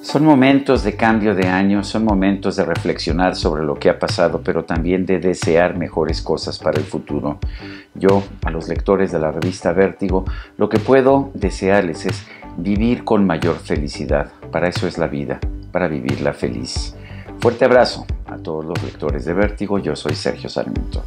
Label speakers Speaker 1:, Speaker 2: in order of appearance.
Speaker 1: Son momentos de cambio de año, son momentos de reflexionar sobre lo que ha pasado, pero también de desear mejores cosas para el futuro. Yo, a los lectores de la revista Vértigo, lo que puedo desearles es vivir con mayor felicidad. Para eso es la vida, para vivirla feliz. Fuerte abrazo a todos los lectores de Vértigo, yo soy Sergio Sarmiento.